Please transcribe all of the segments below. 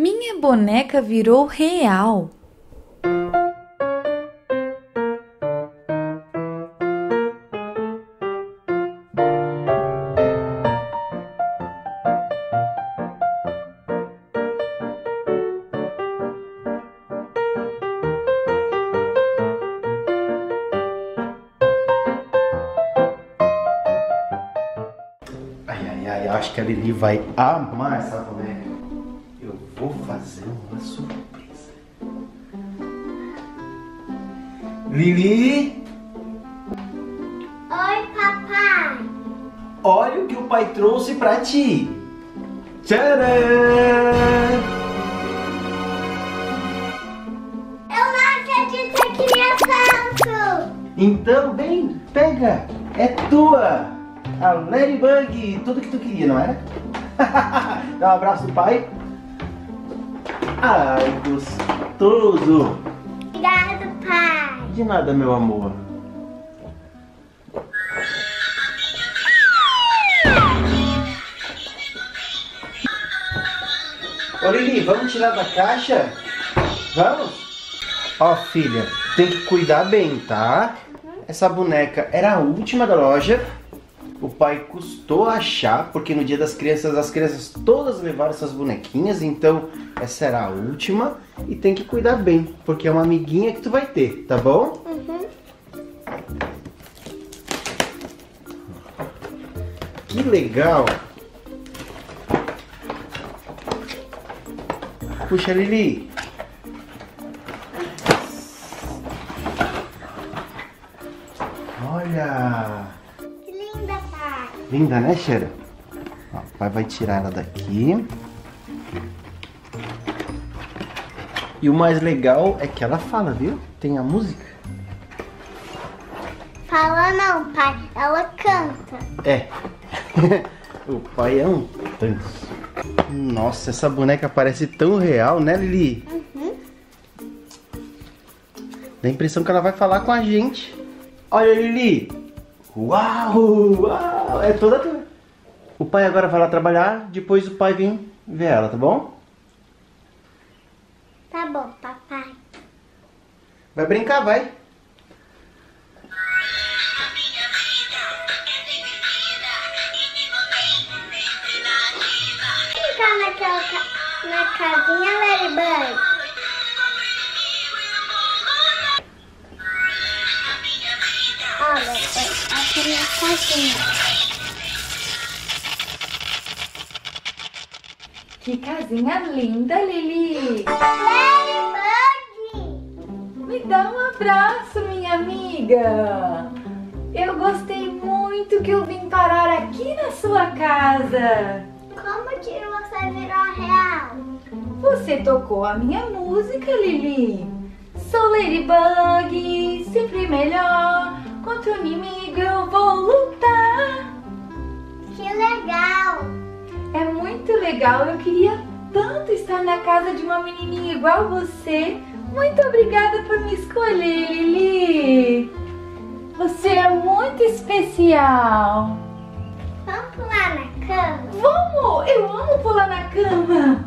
Minha boneca virou real. Ai, ai, ai, acho que a Lili vai amar essa boneca. Lili, Oi, papai. olha o que o pai trouxe pra ti. Tcharam! Eu não acredito que é tanto. Então, vem, pega, é tua. A Ladybug, tudo que tu queria, não era? Dá um abraço do pai. Ai, gostoso. Obrigado, pai. De nada, meu amor. Ô Lili, vamos tirar da caixa? Vamos? Ó, filha, tem que cuidar bem, tá? Essa boneca era a última da loja. O pai custou achar, porque no dia das crianças as crianças todas levaram essas bonequinhas, então essa era a última e tem que cuidar bem, porque é uma amiguinha que tu vai ter, tá bom? Que legal! Puxa, Lili. Linda, né, Cheira? Ó, o pai vai tirar ela daqui. E o mais legal é que ela fala, viu? Tem a música. Fala não, pai. Ela canta. É. o pai é um tanso. Nossa, essa boneca parece tão real, né, Lili? Dá a impressão que ela vai falar com a gente. Olha, Lili. Uau, uau. É toda. O pai agora vai lá trabalhar, depois o pai vem ver ela, tá bom? Tá bom, papai. Vai brincar, vai. Tá naquela ca... na casinha, Ladybug? Olha, é aqui na casinha. Que casinha linda, Lili! Ladybug! Me dá um abraço, minha amiga! Eu gostei muito que eu vim parar aqui na sua casa. Como que você virou real? Você tocou a minha música, Lili. Sou Ladybug, sempre melhor. Contra o inimigo eu vou lutar. Que legal! Muito legal, eu queria tanto estar na casa de uma menininha igual você. Muito obrigada por me escolher, Lili. Você é muito especial. Vamos pular na cama? Vamos! Eu amo pular na cama.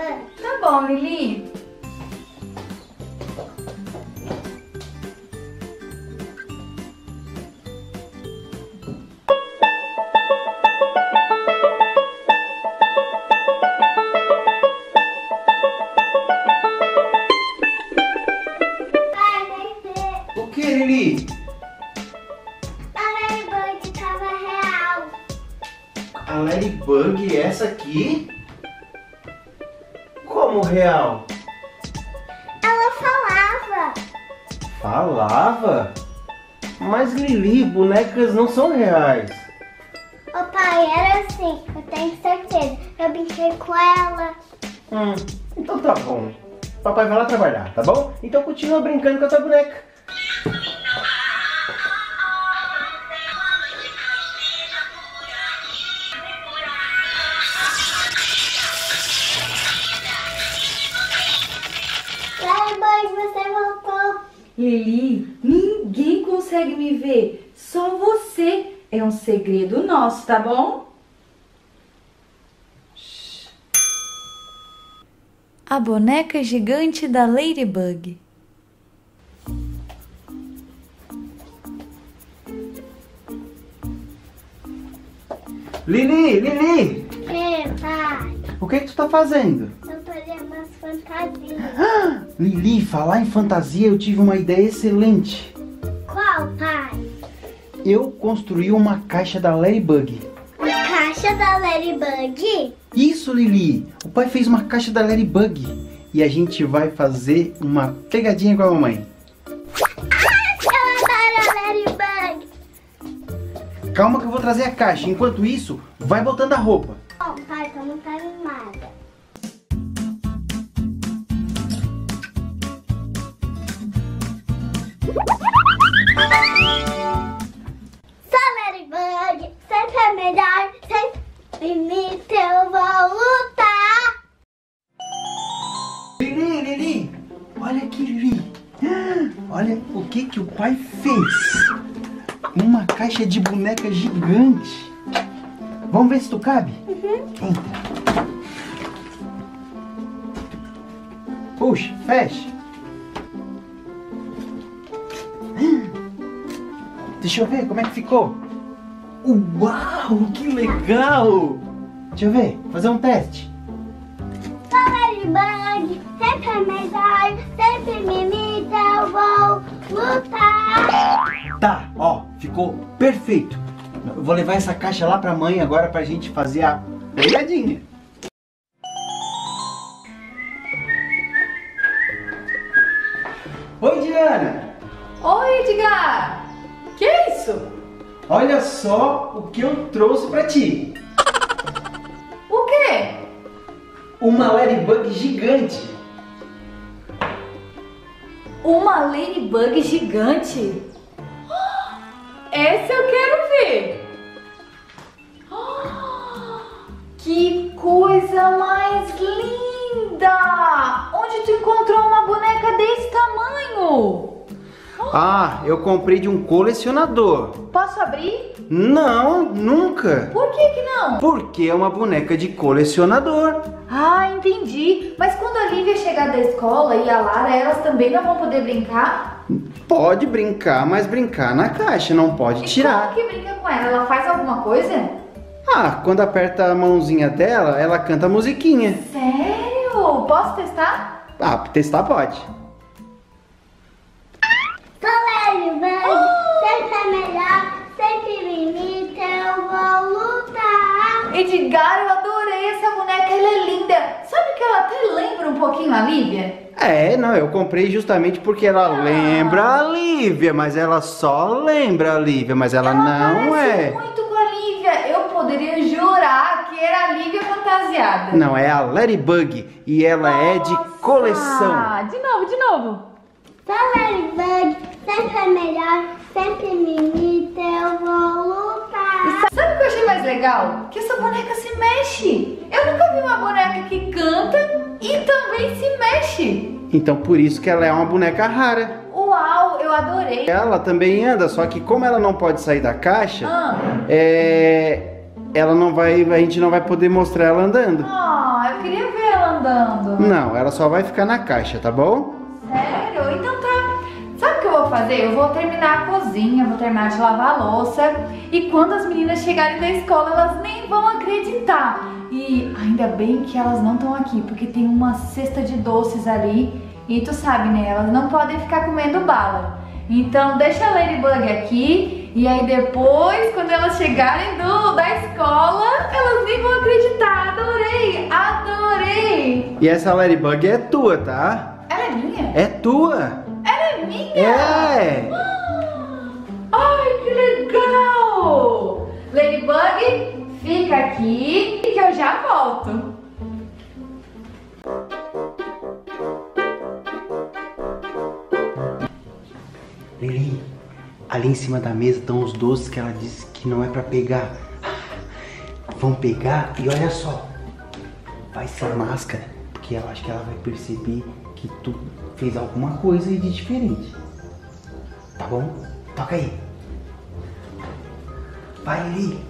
Tá bom, Lili. O que, Lili? A Ladybug tava real. A Ladybug, essa aqui? Como real? Ela falava. Falava? Mas Lili, bonecas não são reais. O pai era assim, eu tenho certeza. Eu brinquei com ela. Hum, então tá bom. Papai vai lá trabalhar, tá bom? Então continua brincando com a tua boneca. Lili, ninguém consegue me ver, só você. É um segredo nosso, tá bom? A boneca gigante da Ladybug. Lili, Lili, É, pai. o que, que tu tá fazendo? Ah, Lili, falar em fantasia, eu tive uma ideia excelente. Qual, pai? Eu construí uma caixa da Ladybug. A caixa da Ladybug? Isso, Lili! O pai fez uma caixa da Ladybug. E a gente vai fazer uma pegadinha com a mamãe. Eu adoro a Ladybug. Calma que eu vou trazer a caixa. Enquanto isso, vai botando a roupa. Bom, pai, tô muito animada. Sou Ladybug, sempre é melhor, sempre limite eu vou lutar. Lili, Lili! Olha aqui, Lili! Olha o que, que o pai fez. Uma caixa de boneca gigante. Vamos ver se tu cabe? Entra. Puxa, fecha. Deixa eu ver como é que ficou. Uau, que legal! Deixa eu ver, fazer um teste. Sou Ladybug, sempre é melhor, sempre me imita eu vou lutar. Tá, ó, ficou perfeito. Eu vou levar essa caixa lá pra mãe agora pra gente fazer a pegadinha. Trouxe pra ti. O quê? Uma Ladybug gigante. Uma ladybug gigante? Ah, eu comprei de um colecionador. Posso abrir? Não, nunca. Por que que não? Porque é uma boneca de colecionador. Ah, entendi. Mas quando a Lívia chegar da escola e a Lara, elas também não vão poder brincar? Pode brincar, mas brincar na caixa, não pode E tirar. como que brinca com ela? Ela faz alguma coisa? Ah, quando aperta a mãozinha dela, ela canta a musiquinha. Sério? Posso testar? Ah, testar pode. Edgar, eu adorei essa boneca, ela é linda. Sabe que ela até lembra um pouquinho a Lívia? É, não, eu comprei justamente porque ela lembra a Lívia, mas ela só lembra a Lívia, mas ela, não parece é. muito com a Lívia. Eu poderia jurar que era a Lívia fantasiada. Não, é a Ladybug e ela é de coleção. Ah, de novo, de novo. Sou Ladybug, sempre é melhor, sempre me imita eu vou lutar. Sa- sabe o que eu achei mais legal? Que essa boneca se mexe. Eu nunca vi uma boneca que canta e também se mexe. Então por isso que ela é uma boneca rara. Uau, eu adorei. Ela também anda, só que como ela não pode sair da caixa, Ah, é, ela não vai, a gente não vai poder mostrar ela andando. ah, eu queria ver ela andando. Não, ela só vai ficar na caixa, tá bom? Fazer? Eu vou terminar a cozinha, vou terminar de lavar a louça. E quando as meninas chegarem da escola, elas nem vão acreditar. E ainda bem que elas não estão aqui, porque tem uma cesta de doces ali. E tu sabe, né? Elas não podem ficar comendo bala. Então deixa a Ladybug aqui. E aí depois, quando elas chegarem do, da escola, elas nem vão acreditar. Adorei! Adorei! E essa Ladybug é tua, tá? Ela é minha? É tua! É! Ai, que legal! Ladybug, fica aqui que eu já volto. Lili, ali em cima da mesa estão os doces que ela disse que não é pra pegar. Vamos pegar e olha só. Vai ser máscara, porque ela acho que ela vai perceber que tu fez alguma coisa de diferente. Tá bom? Toca aí. Vai, Lili.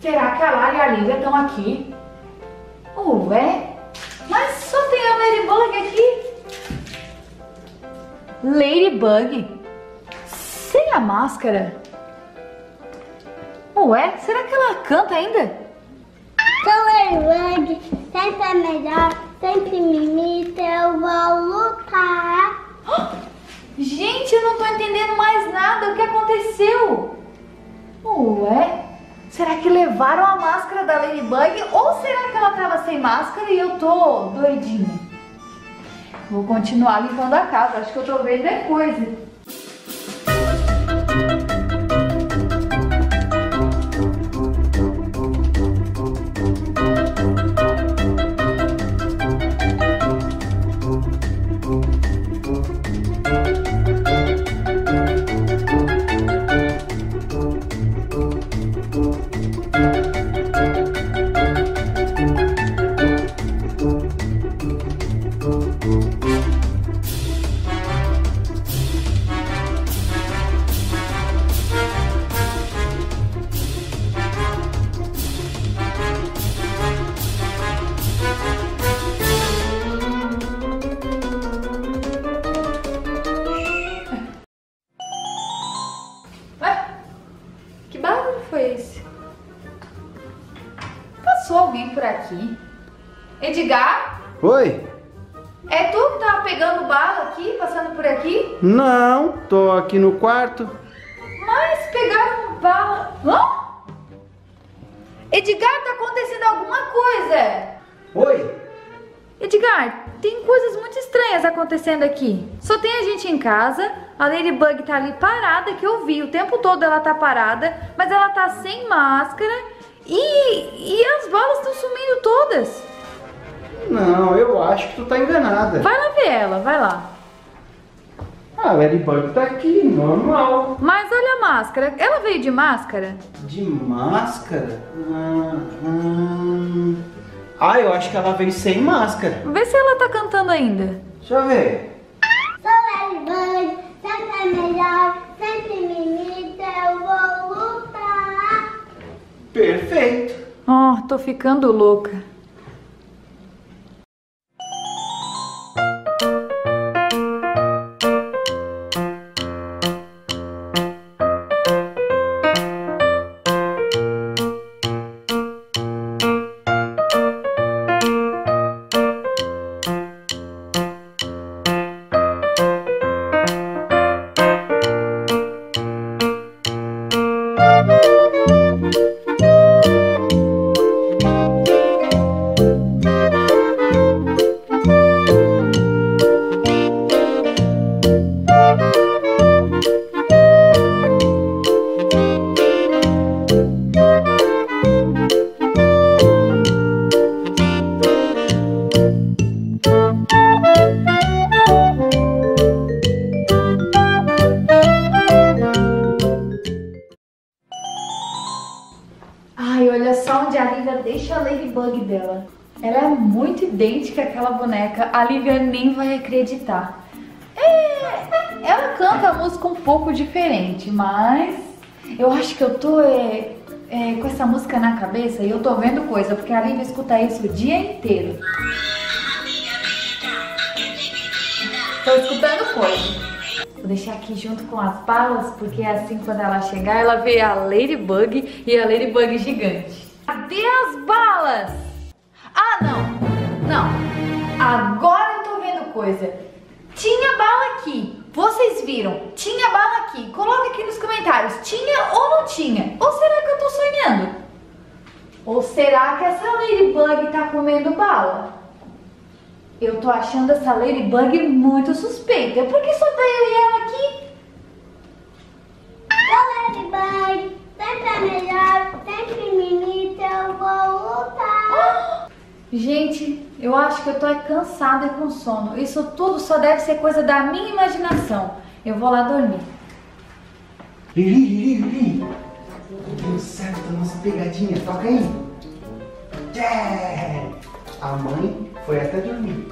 Será que a Lara e a Lívia estão aqui? Ué, mas só tem a Ladybug aqui. Ladybug? Sem a máscara? Ué, será que ela canta ainda? Ladybug, sempre é melhor, sempre me imita, eu vou lutar. Gente, eu não tô entendendo mais nada. O que aconteceu? Será que levaram a máscara da Ladybug? Ou será que ela tava sem máscara e eu tô doidinha? Vou continuar limpando a casa. Acho que eu tô vendo é coisa. Passou alguém por aqui? Edgar? Oi? É tu que tava pegando bala aqui, passando por aqui? Não, tô aqui no quarto. Mas pegaram bala. Hã? Edgar, tá acontecendo alguma coisa. Oi? Edgar, tem coisas muito estranhas acontecendo aqui. Só tem a gente em casa, a Ladybug tá ali parada, que eu vi o tempo todo ela tá parada, mas ela tá sem máscara e, e as balas estão sumindo todas. Não, eu acho que tu tá enganada. Vai lá ver ela, vai lá. A Ladybug tá aqui, normal. Mas olha a máscara, ela veio de máscara? De máscara? Ah, hum. ah, eu acho que ela veio sem máscara. Vê se ela tá cantando ainda. Deixa eu ver. Sou Ladybug, sempre é melhor, sempre me imita, eu vou lutar. Perfeito. Oh, tô ficando louca. Ai, só onde a Lívia deixa a Ladybug dela. Ela é muito idêntica àquela boneca. A Lívia nem vai acreditar. É, ela canta a música um pouco diferente, mas eu acho que eu tô é, é, com essa música na cabeça e eu tô vendo coisa, porque a Lívia escuta isso o dia inteiro. Tô escutando coisa. Vou deixar aqui junto com as balas, porque assim quando ela chegar, ela vê a Ladybug e a Ladybug gigante. Cadê as balas? Ah, não! Não! Agora eu tô vendo coisa. Tinha bala aqui. Vocês viram? Tinha bala aqui. Coloca aqui nos comentários. Tinha ou não tinha? Ou será que eu tô sonhando? Ou será que essa Ladybug tá comendo bala? Eu tô achando essa Ladybug muito suspeita. Por que só tá eu e ela aqui? Ô, Ladybug, sempre é melhor, sempre me imita, eu vou lutar. Gente, eu acho que eu tô cansada e com sono. Isso tudo só deve ser coisa da minha imaginação. Eu vou lá dormir. Lili, Lili, Lili. Deu certo a nossa pegadinha. Toca aí. Yeah! A mãe foi até dormir.